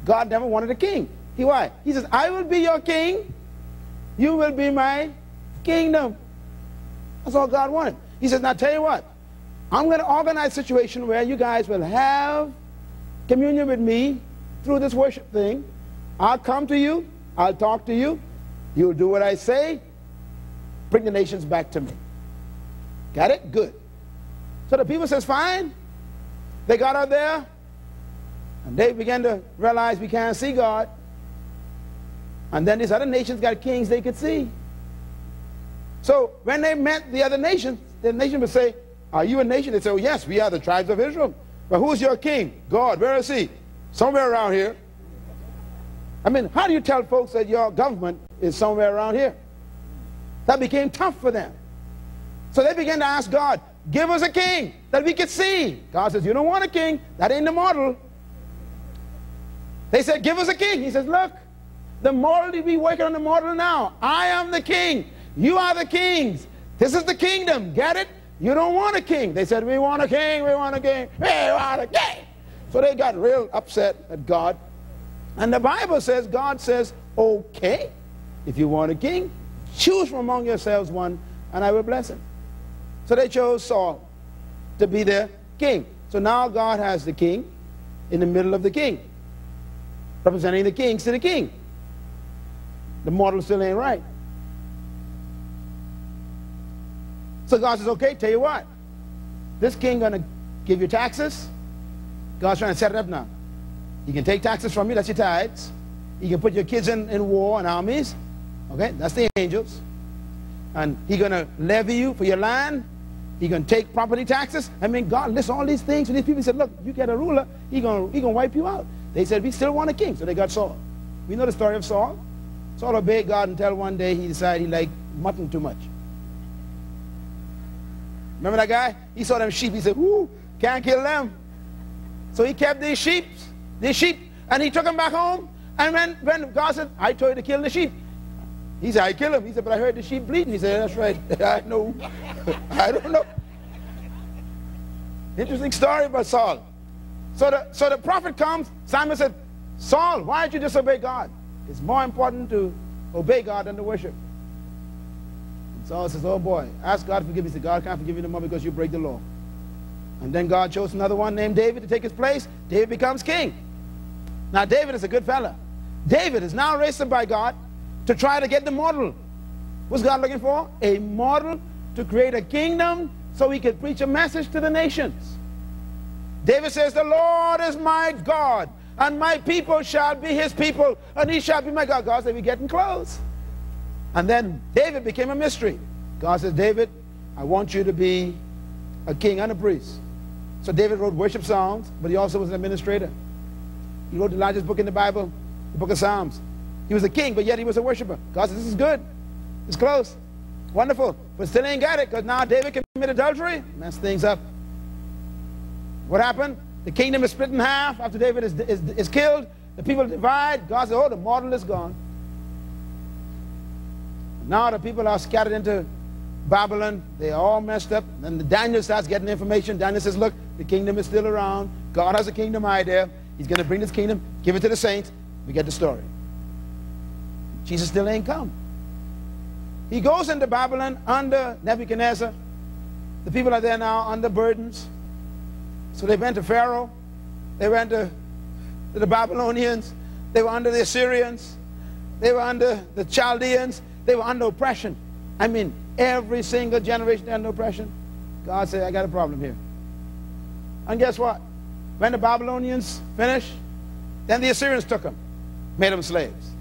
God never wanted a king. He why? He says, I will be your king. You will be my kingdom. That's all God wanted. He says, now tell you what. I'm going to organize a situation where you guys will have communion with me through this worship thing. I'll come to you. I'll talk to you. You'll do what I say. Bring the nations back to me. Got it? Good. So the people says, fine. They got out there. And they began to realize we can't see God. And then these other nations got kings they could see. So when they met the other nations, the nation would say, Are you a nation? They say, oh, Yes, we are the tribes of Israel. But who's your king? God. Where is he? Somewhere around here. I mean, how do you tell folks that your government is somewhere around here? That became tough for them. So they began to ask God, Give us a king that we could see. God says, You don't want a king. That ain't the model. They said, Give us a king. He says, Look, the model, we working on the model now. I am the king. You are the kings. This is the kingdom. Get it? You don't want a king. They said, We want a king. We want a king. We want a king. So they got real upset at God. And the Bible says, God says, Okay, if you want a king, choose from among yourselves one, and I will bless him. So they chose Saul to be their king. So now God has the king in the middle of the king representing the kings to the king. The model still ain't right. So God says, okay, tell you what. This king gonna give you taxes. God's trying to set it up now. He can take taxes from you, that's your tithes. You can put your kids in, in war and armies. Okay, that's the angels. And he gonna levy you for your land. He gonna take property taxes. I mean, God lists all these things. And these people said, look, you get a ruler, he gonna, he gonna wipe you out. They said, we still want a king. So they got Saul. We know the story of Saul. Saul obeyed God until one day he decided he liked mutton too much. Remember that guy? He saw them sheep. He said, "Whoo, can't kill them." So he kept these sheep, these sheep, and he took them back home. And when, when God said, I told you to kill the sheep, he said, I kill them. He said, but I heard the sheep bleeding. He said, that's right. I know. I don't know. Interesting story about Saul. So the, so the prophet comes. Simon said, Saul, why did you disobey God? It's more important to obey God than to worship. And Saul says, oh boy, ask God to forgive me. He said, God can't forgive you no more because you break the law. And then God chose another one named David to take his place. David becomes king. Now David is a good fella. David is now raised up by God to try to get the model. What's God looking for? A model to create a kingdom so he could preach a message to the nations. David says, The Lord is my God, and my people shall be his people, and he shall be my God. God said, We're getting close. And then David became a mystery. God says, David, I want you to be a king and a priest. So David wrote worship songs, but he also was an administrator. He wrote the largest book in the Bible, the book of Psalms. He was a king, but yet he was a worshiper. God says, This is good. It's close. Wonderful. But still ain't got it because now David committed adultery, messed things up. What happened? The kingdom is split in half after David is, is, is killed. The people divide. God says, oh, the model is gone. Now the people are scattered into Babylon, they are all messed up. And Daniel starts getting information. Daniel says, look, the kingdom is still around. God has a kingdom idea. He's going to bring this kingdom, give it to the saints. We get the story. Jesus still ain't come. He goes into Babylon under Nebuchadnezzar. The people are there now under burdens. So they went to Pharaoh. They went to, to the Babylonians. They were under the Assyrians. They were under the Chaldeans. They were under oppression. I mean, every single generation under oppression. God said, I got a problem here. And guess what? When the Babylonians finished, then the Assyrians took them, made them slaves.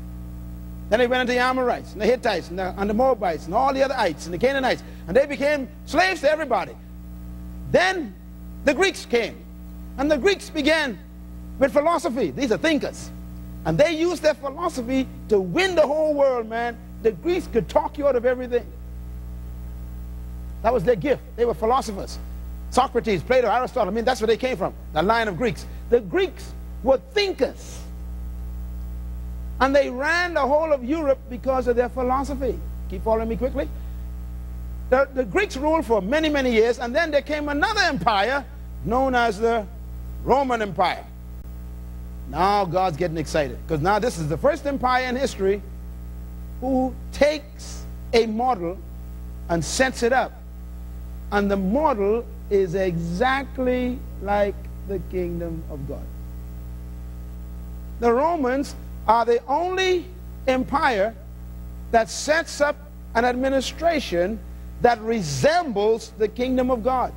Then they went into the Amorites and the Hittites and the, and the Moabites and all the other ites and the Canaanites, and they became slaves to everybody. Then the Greeks came, and the Greeks began with philosophy. These are thinkers. And they used their philosophy to win the whole world, man. The Greeks could talk you out of everything. That was their gift. They were philosophers. Socrates, Plato, Aristotle, I mean, that's where they came from, the line of Greeks. The Greeks were thinkers. And they ran the whole of Europe because of their philosophy. Keep following me quickly? The, the Greeks ruled for many, many years, and then there came another empire known as the Roman Empire. Now God's getting excited because now this is the first empire in history who takes a model and sets it up. And the model is exactly like the kingdom of God. The Romans are the only empire that sets up an administration that resembles the kingdom of God.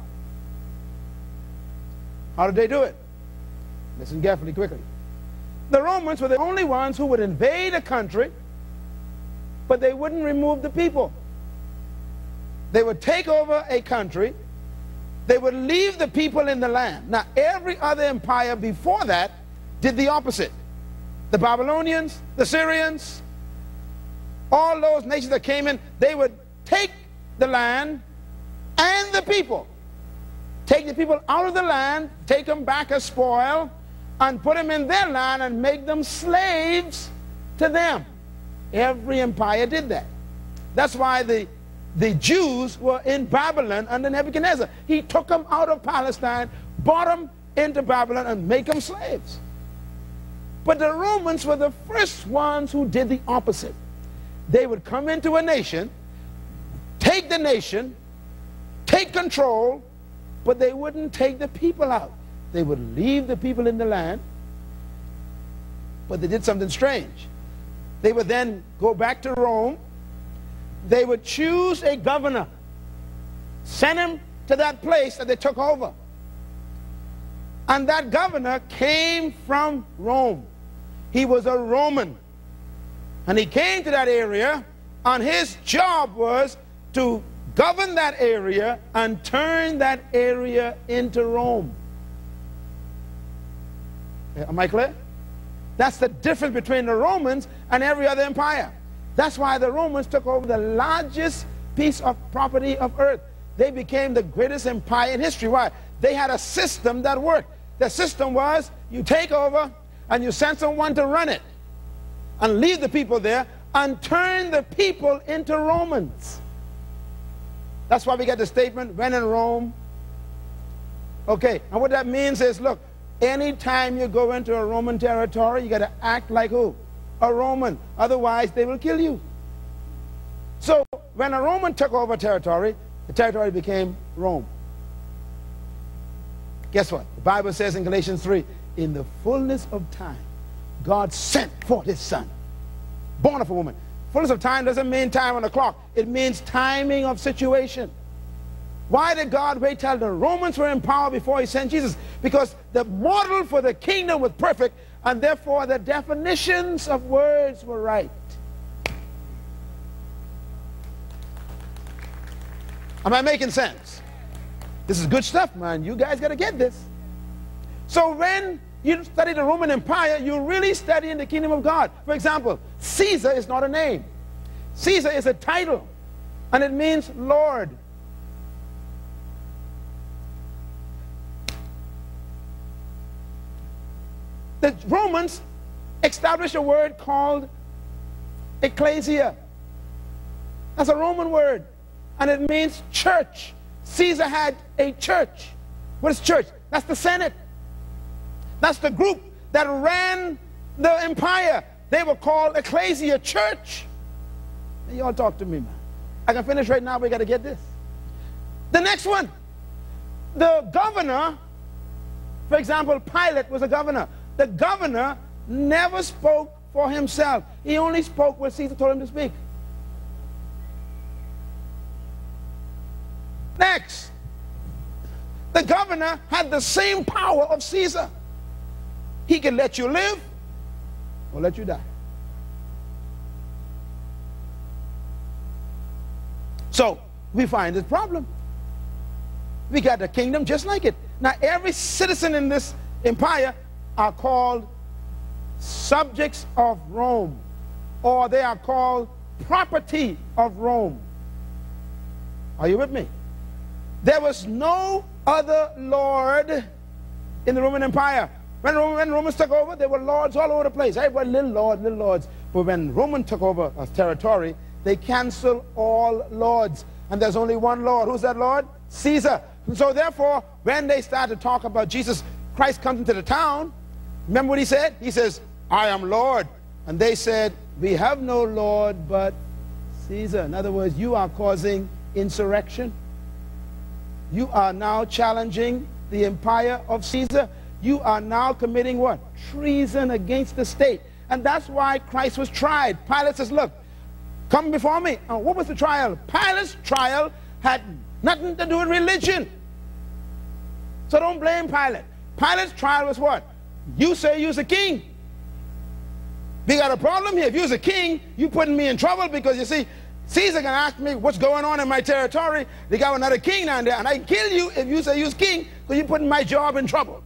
How did they do it? Listen carefully, quickly. The Romans were the only ones who would invade a country, but they wouldn't remove the people. They would take over a country, they would leave the people in the land. Now, every other empire before that did the opposite the Babylonians, the Syrians, all those nations that came in, they would take the land and the people. Take the people out of the land, take them back as spoil, and put them in their land and make them slaves to them. Every empire did that. That's why the, the Jews were in Babylon under Nebuchadnezzar. He took them out of Palestine, brought them into Babylon, and make them slaves. But the Romans were the first ones who did the opposite. They would come into a nation, take the nation, take control, but they wouldn't take the people out. They would leave the people in the land, but they did something strange. They would then go back to Rome. They would choose a governor, send him to that place that they took over. And that governor came from Rome. He was a Roman. And he came to that area, and his job was to govern that area and turn that area into Rome. Eh, am I clear? That's the difference between the Romans and every other empire. That's why the Romans took over the largest piece of property of earth. They became the greatest empire in history. Why? They had a system that worked. The system was you take over and you send someone to run it and leave the people there and turn the people into Romans. That's why we get the statement, when in Rome. Okay, and what that means is, look, anytime you go into a Roman territory, you got to act like who? A Roman. Otherwise, they will kill you. So, when a Roman took over territory, the territory became Rome. Guess what? The Bible says in Galatians 3 in the fullness of time, God sent forth his son, born of a woman. Fullness of time doesn't mean time on the clock. It means timing of situation. Why did God wait till the Romans were in power before he sent Jesus? Because the model for the kingdom was perfect, and therefore the definitions of words were right. Am I making sense? This is good stuff, man. You guys got to get this. So when you study the Roman Empire, you're really studying the kingdom of God. For example, Caesar is not a name. Caesar is a title, and it means Lord. The Romans established a word called ecclesia. That's a Roman word. and it means church. Caesar had a church. What is church? That's the Senate. That's the group that ran the empire. They were called ecclesia, church. Y'all talk to me, man. I can finish right now, we got to get this. The next one, the governor, for example, Pilate was a governor. The governor never spoke for himself. He only spoke when Caesar told him to speak. Next, the governor had the same power of Caesar. He can let you live or let you die. So we find this problem. We got a kingdom just like it. Now, every citizen in this empire are called subjects of Rome, or they are called property of Rome. Are you with me? There was no other lord in the Roman Empire. When, when Romans took over, there were lords all over the place. Everybody, little lords, little lords. But when Roman took over a territory, they canceled all lords. And there's only one Lord. Who's that Lord? Caesar. And so therefore, when they start to talk about Jesus, Christ comes into the town, remember what he said? He says, I am Lord. And they said, we have no Lord but Caesar. In other words, you are causing insurrection. You are now challenging the empire of Caesar. You are now committing what? Treason against the state. And that's why Christ was tried. Pilate says, look, come before me. And what was the trial? Pilate's trial had nothing to do with religion. So don't blame Pilate. Pilate's trial was what? You say you're a king. We got a problem here. If you're a king, you putting me in trouble because you see, Caesar can ask me what's going on in my territory. They got another king down there, and I kill you if you say you're king because you're putting my job in trouble.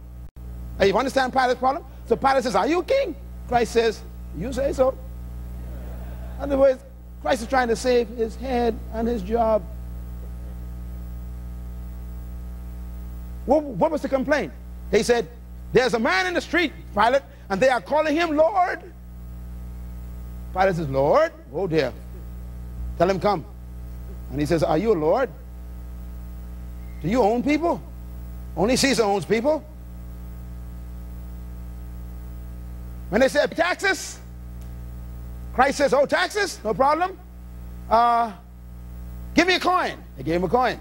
Hey, you understand Pilate's problem? So Pilate says, Are you a king? Christ says, You say so. In other words, Christ is trying to save his head and his job. What, what was the complaint? They said, There's a man in the street, Pilate, and they are calling him Lord. Pilate says, Lord? Oh dear. Tell him come. And he says, Are you a Lord? Do you own people? Only Caesar owns people. When they said taxes, Christ says, Oh, taxes? No problem. Uh, give me a coin. They gave him a coin.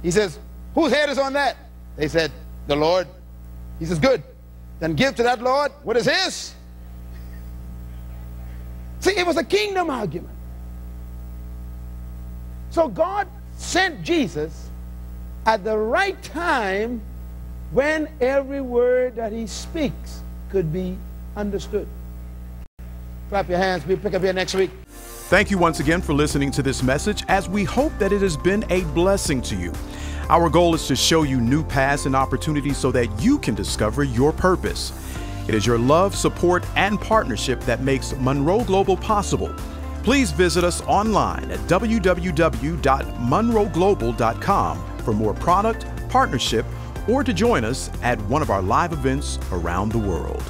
He says, Whose head is on that? They said, The Lord. He says, Good. Then give to that Lord what is his. See, it was a kingdom argument. So God sent Jesus at the right time when every word that he speaks could be understood. Clap your hands. We'll pick up here next week. Thank you once again for listening to this message as we hope that it has been a blessing to you. Our goal is to show you new paths and opportunities so that you can discover your purpose. It is your love, support, and partnership that makes Munroe Global possible. Please visit us online at www.munroeglobal.com for more product, partnership, or to join us at one of our live events around the world.